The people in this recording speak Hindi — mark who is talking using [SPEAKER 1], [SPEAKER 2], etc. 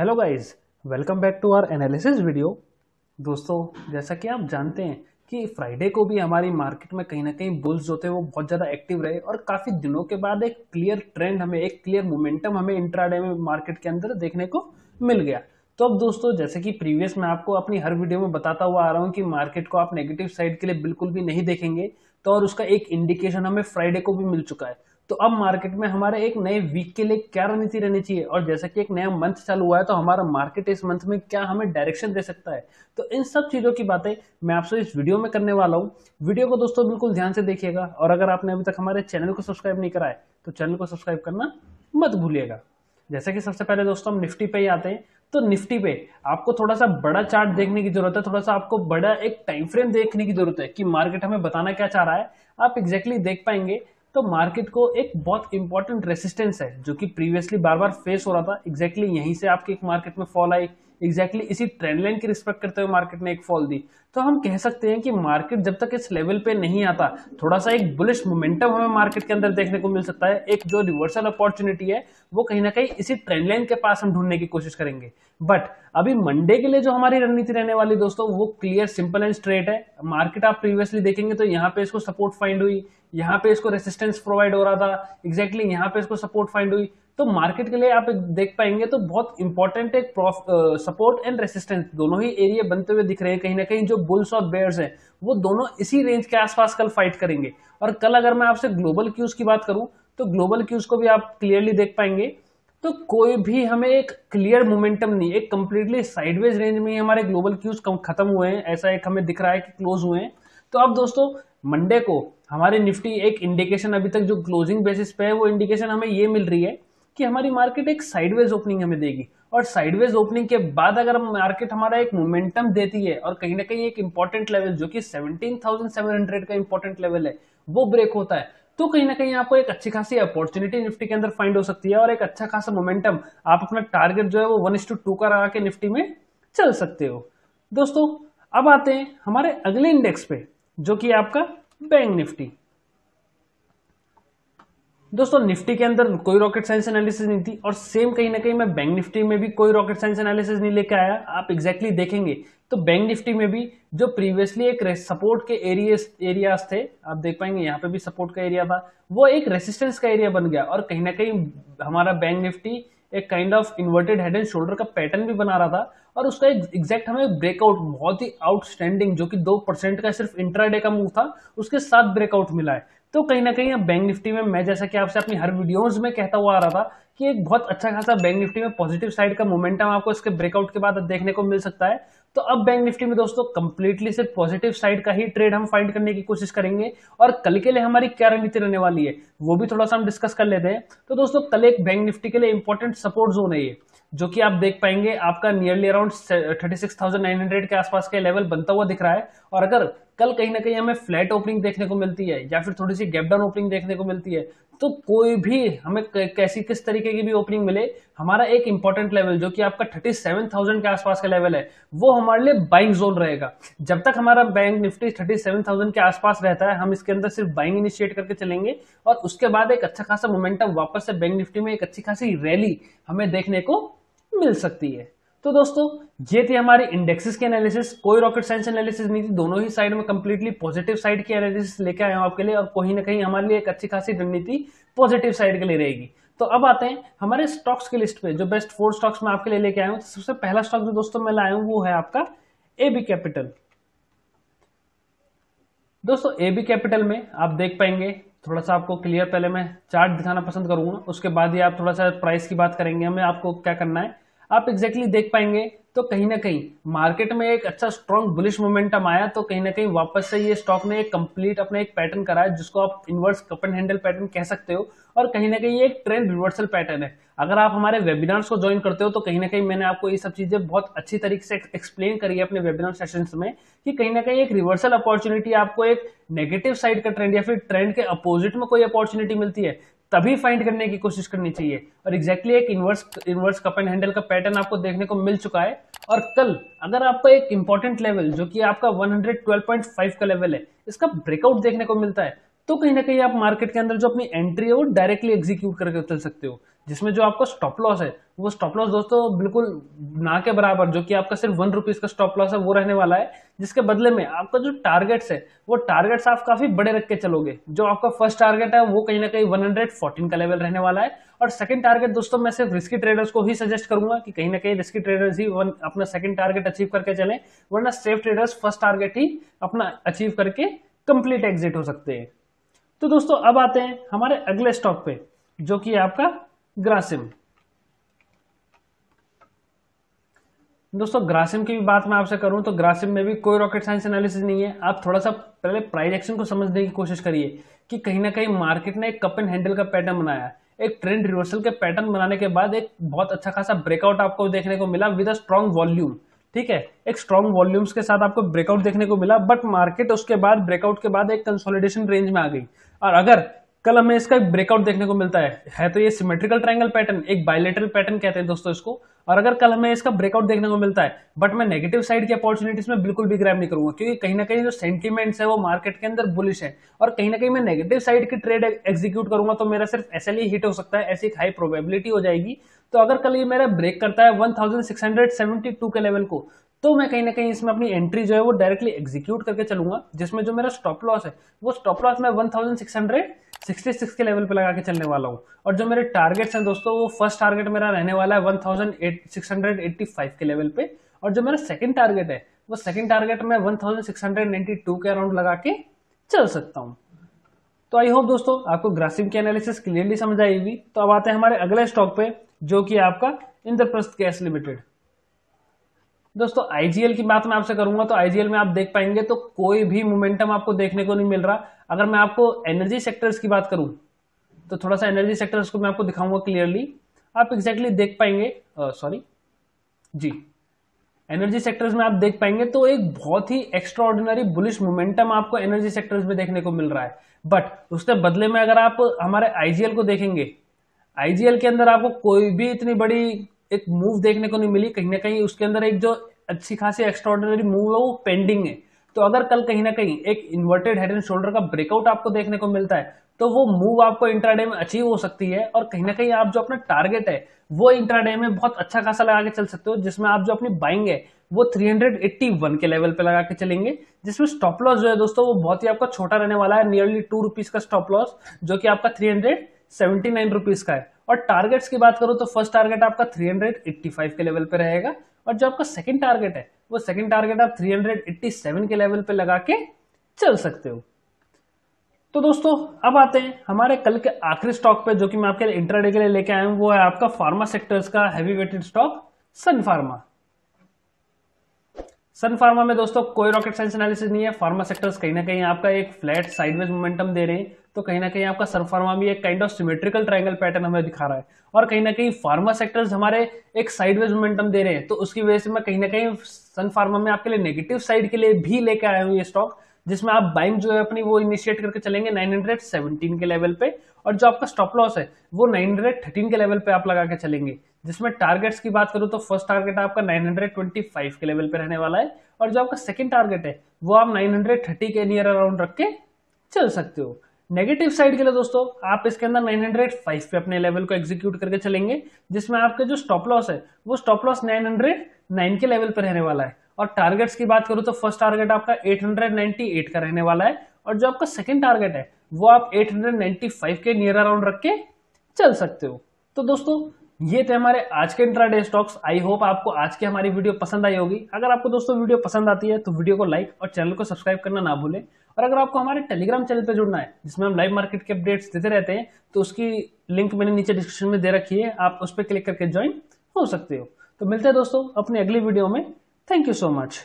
[SPEAKER 1] Hello guys welcome back to our analysis video दोस्तों, जैसा कि आप जानते हैं कि फ्राइडे को भी हमारी मार्केट में कहीं ना कहीं बुल्स जो थे वो बहुत ज़्यादा एक्टिव रहे और काफ़ी दिनों के बाद एक क्लियर ट्रेंड हमें, एक क्लियर मोमेंटम हमें इंट्राडे में मार्केट के अंदर देखने को मिल गया। तो अब दोस्तों, जैसे कि प्रीवियस मैं आपको अपनी हर वीडियो में बताता हुआ आ रहा हूँ कि मार्केट को आप नेगेटिव साइड के लिए बिल्कुल भी नहीं देखेंगे तो और उसका एक इंडिकेशन हमें फ्राइडे को भी मिल चुका है। तो अब मार्केट में हमारे एक नए वीक के लिए क्या रणनीति रहनी चाहिए? और जैसा कि एक नया मंथ चालू हुआ है तो हमारा मार्केट इस मंथ में क्या हमें डायरेक्शन दे सकता है? तो इन सब चीज़ों की बातें मैं आपसे इस वीडियो में करने वाला हूँ। वीडियो को दोस्तों बिल्कुल ध्यान से देखिएगा। और अगर आपने अभी तक हमारे चैनल को सब्सक्राइब नहीं करा है तो चैनल को सब्सक्राइब करना मत भूलिएगा। जैसे कि सबसे पहले दोस्तों हम निफ्टी पे ही आते हैं। तो निफ्टी पे आपको थोड़ा सा बड़ा चार्ट देखने की ज़रूरत है। थोड़ा सा आपको बड़ा एक टाइम फ्रेम देखने की ज़रूरत है कि मार्केट हमें बताना क्या चाह रहा है। आप एग्जैक्टली exactly देख पाएँगे तो मार्केट को एक बहुत इंपॉर्टेंट रेसिस्टेंस है, जो कि प्रीवियसली बार बार फेस हो रहा था। एग्जैक्टली exactly यहीं से आपके एक मार्केट में फॉल आई। एग्जैक्टली exactly इसी ट्रेंड लाइन की रिस्पेक्ट करते हुए मार्केट ने एक फॉल दी। तो हम कह सकते हैं कि मार्केट जब तक इस लेवल पे नहीं आता थोड़ा सा एक बुलिश मोमेंटम हमें मार्केट के अंदर देखने को मिल सकता है। एक जो रिवर्सल अपॉर्चुनिटी है, वो कहीं ना कहीं इसी ट्रेंड लाइन के पास हम ढूँढने की कोशिश करेंगे। बट अभी मंडे के लिए जो हमारी रणनीति रहने वाली दोस्तों, वो क्लियर सिंपल एंड स्ट्रेट है। मार्केट आप प्रीवियसली देखेंगे तो यहाँ पे इसको सपोर्ट फाइंड हुई, यहाँ पे इसको रेसिस्टेंस प्रोवाइड हो रहा था। एग्जैक्टली exactly यहाँ पे इसको सपोर्ट फाइंड हुई। तो मार्केट के लिए आप देख पाएँगे तो बहुत इंपॉर्टेंट एक सपोर्ट एंड रेसिस्टेंस दोनों ही एरिया बनते हुए दिख रहे हैं। कहीं ना कहीं जो बुल्स और बेयर्स हैं, वो दोनों इसी रेंज के आसपास कल फाइट करेंगे। और कल अगर मैं आपसे ग्लोबल क्यूज की बात करूँ तो ग्लोबल क्यूज को भी आप क्लियरली देख पाएँगे। तो कोई भी हमें एक क्लियर मोमेंटम नहीं, एक कंप्लीटली साइडवेज रेंज में ही हमारे ग्लोबल क्यूज खत्म हुए हैं। ऐसा एक हमें दिख रहा है कि क्लोज हुए हैं। तो अब दोस्तों मंडे को हमारे निफ्टी एक इंडिकेशन अभी तक जो क्लोजिंग बेसिस पे है, वो इंडिकेशन हमें ये मिल रही है कि हमारी मार्केट एक साइडवेज ओपनिंग हमें देगी। और साइडवेज ओपनिंग के बाद अगर मार्केट हमारा एक मोमेंटम देती है और कहीं ना कहीं एक इंपॉर्टेंट लेवल जो कि 17,700 का इंपॉर्टेंट लेवल है वो ब्रेक होता है तो कहीं ना कहीं आपको एक अच्छी खासी अपॉर्चुनिटी निफ्टी के अंदर फाइंड हो सकती है और एक अच्छा खासा मोमेंटम आप अपना टारगेट जो है वो वन का लगा के निफ्टी में चल सकते हो। दोस्तों अब आते हैं हमारे अगले इंडेक्स पे जो कि आपका बैंक निफ्टी। दोस्तों, निफ्टी के अंदर कोई रॉकेट साइंस एनालिसिस नहीं थी और सेम कहीं ना कहीं मैं बैंक निफ्टी में भी कोई रॉकेट साइंस एनालिसिस नहीं लेके आया। आप एग्जैक्टली exactly देखेंगे। तो बैंक निफ्टी में भी जो प्रीवियसली एक सपोर्ट के एरियाज़ एरियाज़ थे, आप देख पाएँगे, यहाँ पे भी सपोर्ट का एरिया था, वो एक रेसिस्टेंस का एरिया बन गया और कहीं ना कहीं हमारा बैंक निफ्टी एक kind of inverted head and shoulder का पैटर्न भी बना रहा था और उसका एक एग्जैक्ट हमें ब्रेकआउट बहुत ही आउटस्टैंडिंग जो कि दो परसेंट का सिर्फ़ इंट्राडे का मूव था, उसके साथ ब्रेकआउट मिला है। तो कहीं ना कहीं अब बैंक निफ्टी में मैं जैसा कि आपसे अपनी हर वीडियोस में कहता हुआ आ रहा था कि एक बहुत अच्छा खासा बैंक निफ्टी में पॉजिटिव साइड का मोमेंटम आपको इसके ब्रेकआउट के बाद देखने को मिल सकता है। तो अब बैंक निफ्टी में दोस्तों कंप्लीटली सिर्फ़ पॉजिटिव साइड का ही ट्रेड हम फाइंड करने की कोशिश करेंगे। और कल के लिए हमारी क्या रणनीति रहने वाली है, वो भी थोड़ा सा हम डिस्कस कर लेते हैं। तो दोस्तों, कल एक बैंक निफ्टी के लिए इंपॉर्टेंट सपोर्ट जोन है ये, जो कि आप देख पाएँगे, आपका nearly around thirty six thousand nine hundred के आसपास का लेवल बनता हुआ दिख रहा है। और अगर कल कहीं ना कहीं हमें फ्लैट ओपनिंग देखने को मिलती है, या फिर थोड़ी सी गैप डाउन ओपनिंग देखने को मिलती है तो कोई भी हमें कैसी, किस तरीके की भी ओपनिंग मिले, हमारा एक इंपॉर्टेंट लेवल जो कि आपका थर्टी सेवन थाउज़ेंड के आसपास का लेवल है, वो हमारे लिए बाइंग जोन रहेगा। जब तक हमारा bank nifty thirty seven thousand के आसपास रहता है, हम इसके अंदर सिर्फ़ बाइंग इनिशिएट करके चलेंगे और उसके बाद एक अच्छा खासा मोमेंटम वापस से बैंक निफ्टी में एक अच्छी खासी रैली हमें देखने को मिल सकती है। तो दोस्तों, ये थी हमारी इंडेक्सेस की एनालिसिस कोई रॉकेट साइंस एनालिसिस नहीं थी, दोनों ही साइड में कंप्लीटली पॉजिटिव साइड की एनालिसिस लेके आए हूँ आपके लिए और कहीं ना कहीं हमारे लिए एक अच्छी खासी रणनीति पॉजिटिव साइड के लिए रहेगी। तो अब आते हैं हमारे स्टॉक्स की लिस्ट पे, जो बेस्ट फोर स्टॉक्स में आपके लिए लेके आया हूँ। तो सबसे पहला स्टॉक जो दोस्तों मैं लाया हूँ, वो है आपका एबी कैपिटल दोस्तों एबी कैपिटल में आप देख पाएँगे, थोड़ा सा आपको क्लियर पहले मैं चार्ट दिखाना पसंद करूँगा, उसके बाद ही आप थोड़ा सा प्राइस की बात करेंगे। हमें आपको क्या करना है आप एग्जैक्टली देख पाएँगे। तो कहीं ना कहीं मार्केट में एक अच्छा स्ट्रॉन्ग बुलिश मोमेंटम आया तो कहीं ना कहीं वापस से ये स्टॉक ने एक कंप्लीट अपना एक पैटर्न करा है जिसको आप inverse cup and handle pattern कह सकते हो। और कहीं ना कहीं ये एक ट्रेंड रिवर्सल पैटर्न है। अगर आप हमारे वेबिनार्स को ज्वाइन करते हो तो कहीं ना कहीं मैंने आपको ये सब चीज़ें बहुत अच्छी तरीके से एक्सप्लेन करी है अपने वेबिनार सेशन में, कि कहीं ना कहीं एक रिवर्सल अपॉर्चुनिटी आपको एक नेगेटिव साइड का ट्रेंड या फिर ट्रेंड के अपोजिट में कोई अपॉर्चुनिटी मिलती है। तभी फाइंड करने की कोशिश करनी चाहिए। और एग्जैक्टली exactly एक inverse inverse cup and handle का पैटर्न आपको देखने को मिल चुका है। और कल, अगर आपको एक इंपॉर्टेंट लेवल जो कि आपका 112.5 का लेवल है, इसका ब्रेकआउट देखने को मिलता है। तो कहीं ना कहीं आप मार्केट के अंदर जो अपनी एंट्री है, वो डायरेक्टली एग्जीक्यूट करके चल सकते हो। जिसमें जो आपका स्टॉप लॉस है, वो स्टॉप लॉस दोस्तों बिल्कुल ना के बराबर, जो कि आपका सिर्फ़ वन रुपीज़ का स्टॉप लॉस है, वो रहने वाला है। जिसके बदले में आपका जो टारगेट्स है, वो टारगेट्स आप काफ़ी बड़े रख के चलोगे। जो आपका फ़र्स्ट टारगेट है, वो कहीं ना कहीं 114 का लेवल रहने वाला है। और सेकंड टारगेट दोस्तों, मैं सिर्फ़ रिस्की ट्रेडर्स को ही सजेस्ट करूँगा कि कहीं ना कहीं रिस्की ट्रेडर्स ही अपना सेकंड टारगेट अचीव करके चले, वरना सेफ़ ट्रेडर्स फ़र्स्ट टारगेट ही अपना अचीव करके कंप्लीट एग्जिट हो सकते हैं। तो दोस्तों, अब आते हैं हमारे अगले स्टॉक पे, जो कि आपका ग्रासिम दोस्तों ग्रासिम की भी बात मैं आपसे करूँ तो ग्रासिम में भी कोई रॉकेट साइंस एनालिसिस नहीं है। आप थोड़ा सा पहले प्राइस एक्शन को समझने की कोशिश करिए कि कहीं ना कहीं मार्केट ने एक कप एंड हैंडल का पैटर्न बनाया। एक ट्रेंड रिवर्सल के पैटर्न बनाने के बाद एक बहुत अच्छा खासा ब्रेकआउट आपको देखने को मिला विद अ स्ट्रॉन्ग वॉल्यूम ठीक है? एक स्ट्रॉन्ग वॉल्यूम्स के साथ आपको ब्रेकआउट देखने को मिला बट मार्केट उसके बाद ब्रेकआउट के बाद एक कंसोलिडेशन रेंज में आ गई। और अगर कल हमें इसका ब्रेकआउट देखने को मिलता है है तो ये सिमेट्रिकल ट्रायंगल पैटर्न एक बायोलेटरल पैटर्न कहते हैं दोस्तों इसको। और अगर कल हमें इसका ब्रेकआउट देखने को मिलता है बट मैं नेगेटिव साइड की अपॉर्चुनिटीज़ में बिल्कुल भी ग्रैब नहीं करूँगा, क्योंकि कहीं ना कहीं जो सेंटीमेंट्स है वो मार्केट के अंदर बुलिश है। और कहीं ना कहीं मैं नेगेटिव साइड की ट्रेड एग्जीक्यूट करूँगा तो मेरा सिर्फ़ एस हिट हो सकता है, ऐसी एक हाई प्रोबेबिलिटी हो जाएगी। तो अगर कल ये मेरा ब्रेक करता है वन के लेवल को तो मैं कहीं ना कहीं इसमें अपनी एंट्री जो है वो डायरेक्टली एग्जीक्यूट करके चलूँगा, जिसमें जो मेरा स्टॉप लॉस है, वो स्टॉप लॉस मैं 1666 के लेवल पे लगा के चलने वाला हूँ। और जो मेरे टारगेट्स हैं दोस्तों, वो फ़र्स्ट टारगेट मेरा रहने वाला है 1685 के लेवल पे। और जो मेरा सेकंड टारगेट है, वो सेकंड टारगेट मैं 1692 के अराउंड लगा के चल सकता हूँ। तो आई होप दोस्तों, आपको ग्रासिम की एनालिसिस क्लियरली समझ आएगी तो अब आते हैं हमारे अगले स्टॉक पे, जो कि आपका इंद्रप्रस्थ गैस लिमिटेड दोस्तों आईजीएल की बात मैं आपसे करूँगा तो आईजीएल में आप देख पाएँगे तो कोई भी मोमेंटम आपको देखने को नहीं मिल रहा। अगर मैं आपको एनर्जी सेक्टर्स की बात करूँ तो थोड़ा सा एनर्जी सेक्टर्स को मैं आपको दिखाऊँगा क्लियरली आप एग्जैक्टली देख पाएँगे सॉरी जी। एनर्जी सेक्टर्स में आप देख पाएँगे तो एक बहुत ही एक्स्ट्रा ऑर्डिनरी बुलिश मोमेंटम आपको एनर्जी सेक्टर्स में देखने को मिल रहा है। बट उसके बदले में अगर आप हमारे आईजीएल को देखेंगे आईजीएल के अंदर आपको कोई भी इतनी बड़ी एक मूव देखने को नहीं मिली, कहीं ना कहीं उसके अंदर एक जो अच्छी खासी एक्स्ट्रॉर्डनरी मूव है, वो पेंडिंग है। तो अगर कल कहीं ना कहीं एक इन्वर्टेड हेड एंड शोल्डर का ब्रेकआउट आपको देखने को मिलता है तो वो मूव आपको इंट्राडे में अचीव हो सकती है और कहीं ना कहीं आप जो अपना टारगेट है, वो इंट्राडे में बहुत अच्छा खासा लगा के चल सकते हो, जिसमें आप जो अपनी बाइंग है, वो 381 के लेवल पे लगा के चलेंगे, जिसमें स्टॉप लॉस जो है दोस्तों, वो बहुत ही आपका छोटा रहने वाला है नियरली टू रुपीज़ का स्टॉप लॉस जो कि आपका three hundred seventy nine rupees का है। और टारगेट्स की बात करूँ तो फ़र्स्ट टारगेट आपका 385 के लेवल पे रहेगा। और जो आपका सेकंड टारगेट है, वो सेकंड टारगेट आप 387 के लेवल पे लगा के चल सकते हो। तो दोस्तों, अब आते हैं हमारे कल के आखिरी स्टॉक पे, जो कि मैं आपके इंट्राडे के लिए लेके आया हूँ, वो है आपका फार्मा सेक्टर्स का heavy weighted stock Sun Pharma Sun Pharma में दोस्तों कोई रॉकेट साइंस एनालिसिस नहीं है। फार्मा सेक्टर्स कहीं ना कहीं आपका एक फ्लैट साइडवेज मोमेंटम दे रहे हैं। तो कहीं ना कहीं आपका सन फार्मा भी एक kind of symmetrical triangle pattern हमें दिखा रहा है। और कहीं ना कहीं फार्मा सेक्टर्स हमारे एक साइडवेज मोमेंटम दे रहे हैं। तो उसकी वजह से मैं कहीं ना कहीं सन फार्मा में आपके लिए नेगेटिव साइड के लिए भी लेके आया हूँ ये स्टॉक जिसमें आप बाइंग जो है अपनी वो इनिशिएट करके चलेंगे 917 के लेवल पे। और जो आपका स्टॉप लॉस है, वो 913 के लेवल पे आप लगा के चलेंगे। जिसमें टारगेट्स की बात करूँ तो फ़र्स्ट टारगेट आपका 925 के लेवल पे रहने वाला है और जो आपका सेकंड टारगेट है, वो आप 930 के नियर अराउंड रख के चल सकते हो। नेगेटिव साइड के लिए दोस्तों, आप इसके अंदर 905 पे अपने लेवल को एग्जीक्यूट करके चलेंगे, जिसमें आपके जो स्टॉप लॉस है, वो स्टॉप लॉस 909 के लेवल पर रहने वाला है। और टारगेट्स की बात करूँ तो फ़र्स्ट टारगेट आपका 898 का रहने वाला है और जो आपका सेकंड टारगेट है, वो आप 895 के नियर अराउंड रख के चल सकते हो। तो दोस्तों ये थे हमारे आज के इंट्राडे स्टॉक्स आई होप आपको आज की हमारी वीडियो पसंद आई होगी। अगर आपको दोस्तों वीडियो पसंद आती है तो वीडियो को लाइक और चैनल को सब्सक्राइब करना ना भूलें। और अगर आपको हमारे टेलीग्राम चैनल पर जुड़ना है, जिसमें हम लाइव मार्केट के अपडेट्स देते रहते हैं तो उसकी लिंक मैंने नीचे डिस्क्रिप्शन में दे रखी है। आप उस पर क्लिक करके ज्वाइन हो सकते हो। तो मिलते हैं दोस्तों अपनी अगली वीडियो में। Thank you so much